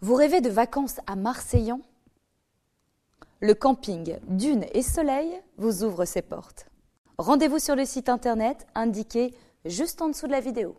Vous rêvez de vacances à Marseillan? Le camping Dune et Soleil vous ouvre ses portes. Rendez-vous sur le site internet indiqué juste en dessous de la vidéo.